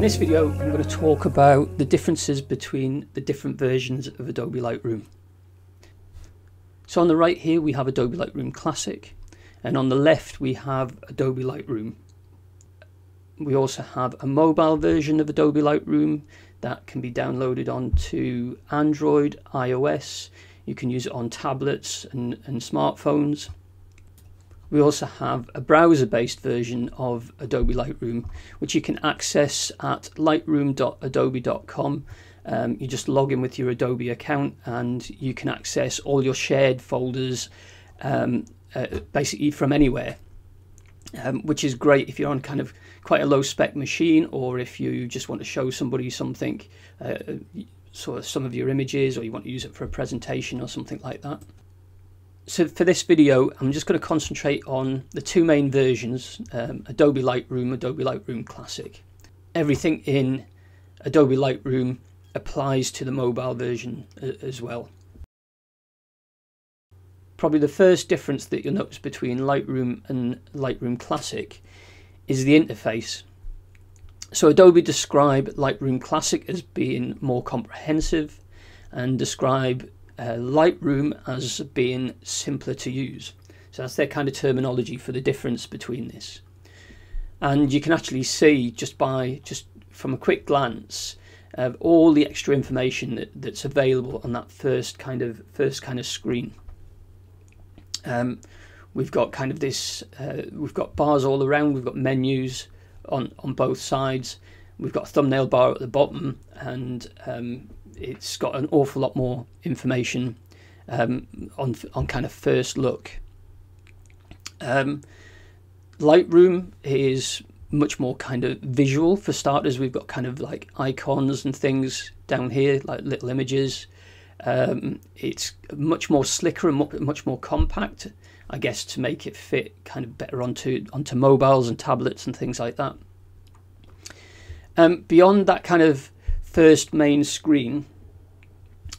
In this video, I'm going to talk about the differences between the different versions of Adobe Lightroom. So on the right here, we have Adobe Lightroom Classic, and on the left, we have Adobe Lightroom. We also have a mobile version of Adobe Lightroom that can be downloaded onto Android, iOS. You can use it on tablets and, and smartphones. We also have a browser-based version of Adobe Lightroom, which you can access at lightroom.adobe.com. Um, you just log in with your Adobe account and you can access all your shared folders um, uh, basically from anywhere, um, which is great if you're on kind of quite a low spec machine or if you just want to show somebody something, uh, sort of some of your images or you want to use it for a presentation or something like that so for this video, I'm just going to concentrate on the two main versions, um, Adobe Lightroom, Adobe Lightroom Classic. Everything in Adobe Lightroom applies to the mobile version as well. Probably the first difference that you'll notice between Lightroom and Lightroom Classic is the interface. So Adobe describe Lightroom Classic as being more comprehensive and describe uh, Lightroom as being simpler to use. So that's their kind of terminology for the difference between this. And you can actually see just by just from a quick glance uh, all the extra information that, that's available on that first kind of first kind of screen. Um, we've got kind of this uh, we've got bars all around we've got menus on on both sides we've got a thumbnail bar at the bottom and um, it's got an awful lot more information um, on on kind of first look. Um, Lightroom is much more kind of visual for starters. We've got kind of like icons and things down here, like little images. Um, it's much more slicker and much more compact, I guess, to make it fit kind of better onto onto mobiles and tablets and things like that. Um, beyond that kind of first main screen,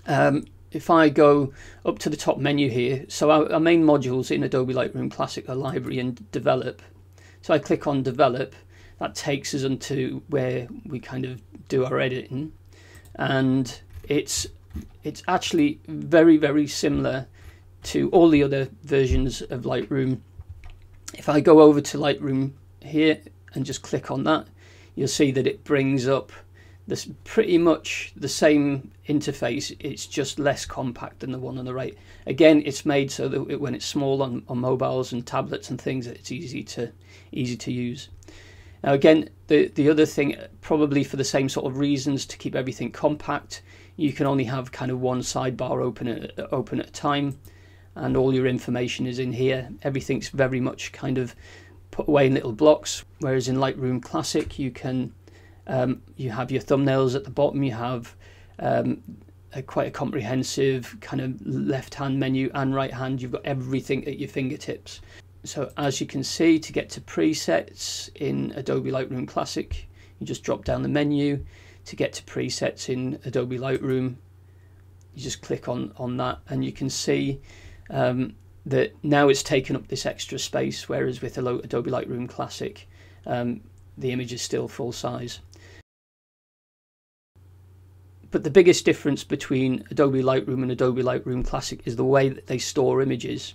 um, if I go up to the top menu here, so our, our, main modules in Adobe Lightroom Classic are Library and Develop. So I click on Develop, that takes us into where we kind of do our editing, and it's it's actually very very similar to all the other versions of Lightroom. If I go over to Lightroom here and just click on that, you'll see that it brings up this pretty much the same interface. It's just less compact than the one on the right. Again it's made so that it, when it's small on, on mobiles and tablets and things it's easy to easy to use. Now again the the other thing probably for the same sort of reasons to keep everything compact you can only have kind of one sidebar open at, open at a time and all your information is in here. Everything's very much kind of put away in little blocks whereas in Lightroom Classic you can um, you have your thumbnails at the bottom. You have um, a quite a comprehensive kind of left hand menu and right hand. You've got everything at your fingertips. So as you can see, to get to presets in Adobe Lightroom Classic, you just drop down the menu. To get to presets in Adobe Lightroom, you just click on, on that and you can see um, that now it's taken up this extra space, whereas with Adobe Lightroom Classic, um, the image is still full size. But the biggest difference between Adobe Lightroom and Adobe Lightroom Classic is the way that they store images.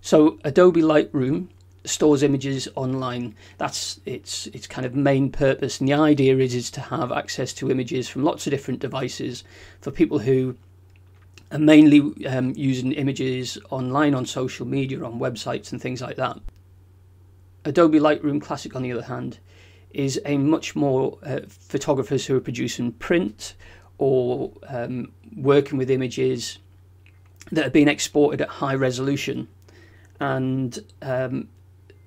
So Adobe Lightroom stores images online. That's its its kind of main purpose, and the idea is is to have access to images from lots of different devices for people who are mainly um, using images online on social media, on websites, and things like that. Adobe Lightroom Classic, on the other hand, is a much more uh, photographers who are producing print or um, working with images that are being exported at high resolution. And um,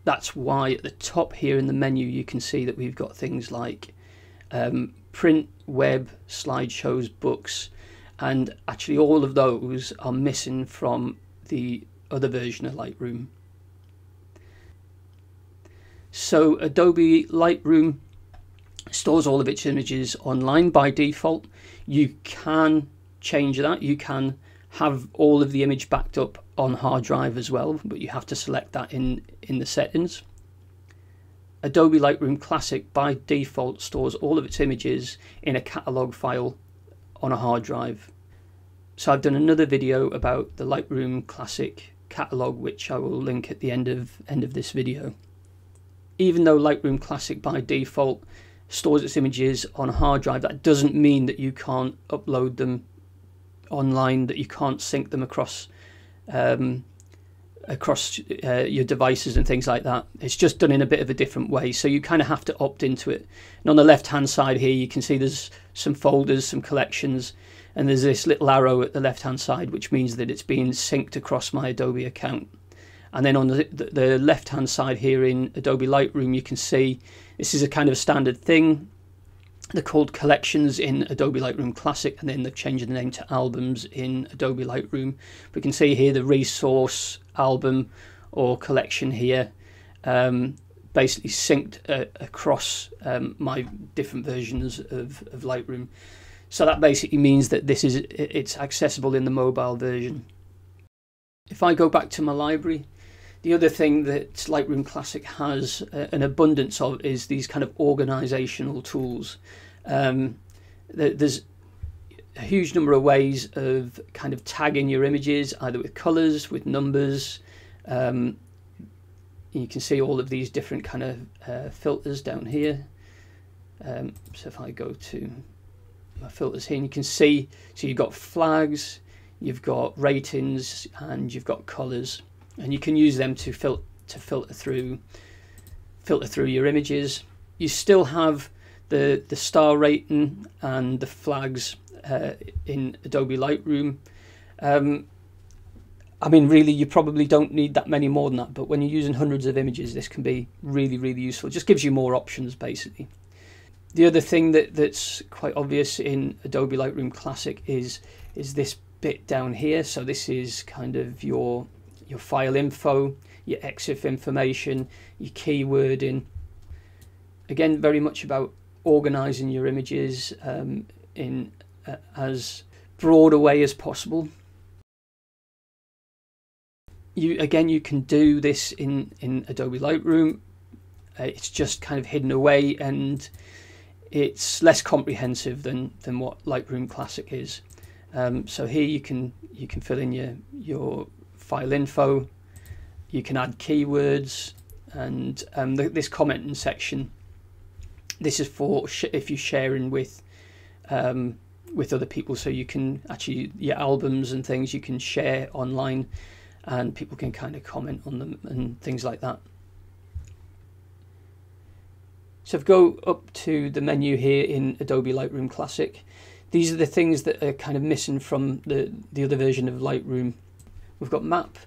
that's why at the top here in the menu you can see that we've got things like um, print, web, slideshows, books, and actually all of those are missing from the other version of Lightroom. So Adobe Lightroom stores all of its images online by default. You can change that. You can have all of the image backed up on hard drive as well, but you have to select that in, in the settings. Adobe Lightroom Classic by default stores all of its images in a catalog file on a hard drive. So I've done another video about the Lightroom Classic catalog which I will link at the end of end of this video. Even though Lightroom Classic by default stores its images on a hard drive, that doesn't mean that you can't upload them online, that you can't sync them across um, across uh, your devices and things like that. It's just done in a bit of a different way, so you kind of have to opt into it. And on the left hand side here, you can see there's some folders, some collections, and there's this little arrow at the left hand side, which means that it's being synced across my Adobe account. And then on the, the left hand side here in Adobe Lightroom, you can see this is a kind of standard thing. They're called collections in Adobe Lightroom Classic, and then they've changed the name to albums in Adobe Lightroom. We can see here the resource album or collection here, um, basically synced uh, across um, my different versions of, of Lightroom. So that basically means that this is it's accessible in the mobile version. If I go back to my library, the other thing that Lightroom Classic has uh, an abundance of is these kind of organizational tools. Um, there's a huge number of ways of kind of tagging your images, either with colors, with numbers. Um, you can see all of these different kind of uh, filters down here. Um, so if I go to my filters here, and you can see, so you've got flags, you've got ratings, and you've got colors and you can use them to filter to filter through filter through your images. You still have the the star rating and the flags uh, in Adobe Lightroom. Um, I mean, really, you probably don't need that many more than that. But when you're using hundreds of images, this can be really, really useful. It just gives you more options, basically. The other thing that, that's quite obvious in Adobe Lightroom Classic is is this bit down here. So this is kind of your your file info, your EXIF information, your keywording. Again, very much about organizing your images um, in uh, as broad a way as possible. You again, you can do this in in Adobe Lightroom. Uh, it's just kind of hidden away, and it's less comprehensive than than what Lightroom Classic is. Um, so here you can you can fill in your your file info. You can add keywords and um, the, this commenting section. This is for if you're sharing with um, with other people, so you can actually your albums and things you can share online, and people can kind of comment on them and things like that. So if go up to the menu here in Adobe Lightroom Classic, these are the things that are kind of missing from the, the other version of Lightroom We've got map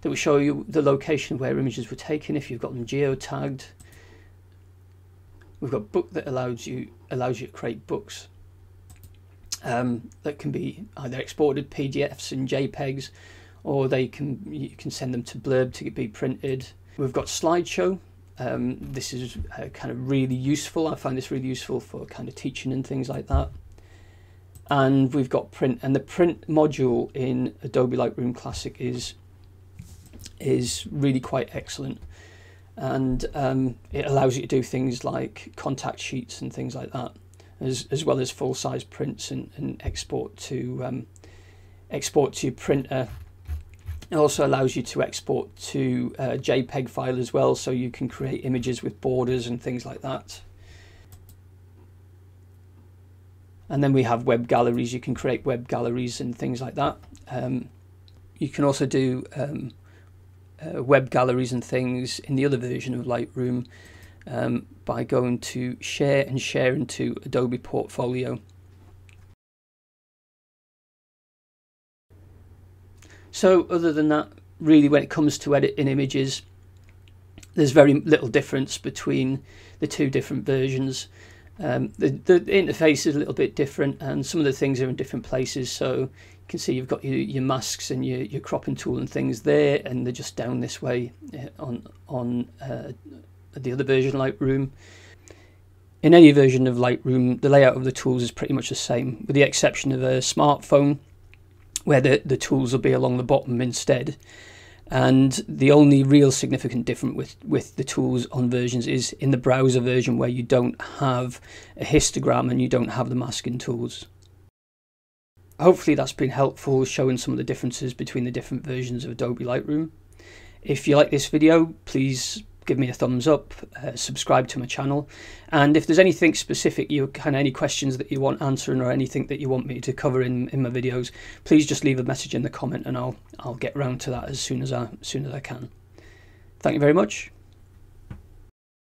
that will show you the location where images were taken if you've got them geotagged. We've got book that allows you allows you to create books um, that can be either exported PDFs and JPEGs, or they can you can send them to Blurb to be printed. We've got slideshow. Um, this is uh, kind of really useful. I find this really useful for kind of teaching and things like that and we've got print and the print module in Adobe Lightroom Classic is is really quite excellent. And um, it allows you to do things like contact sheets and things like that as, as well as full-size prints and, and export to um, export to printer. It also allows you to export to a JPEG file as well so you can create images with borders and things like that and then we have web galleries. You can create web galleries and things like that. Um, you can also do um, uh, web galleries and things in the other version of Lightroom um, by going to share and share into Adobe Portfolio. So other than that really when it comes to editing images there's very little difference between the two different versions um, the, the interface is a little bit different and some of the things are in different places. So you can see you've got your, your masks and your, your cropping tool and things there and they're just down this way uh, on, on uh, the other version Lightroom. In any version of Lightroom, the layout of the tools is pretty much the same, with the exception of a smartphone, where the, the tools will be along the bottom instead. And the only real significant difference with, with the tools on versions is in the browser version where you don't have a histogram and you don't have the masking tools. Hopefully that's been helpful showing some of the differences between the different versions of Adobe Lightroom. If you like this video, please give me a thumbs up, uh, subscribe to my channel, and if there's anything specific, you kind of any questions that you want answering or anything that you want me to cover in, in my videos, please just leave a message in the comment and I'll I'll get round to that as soon as I as soon as I can. Thank you very much.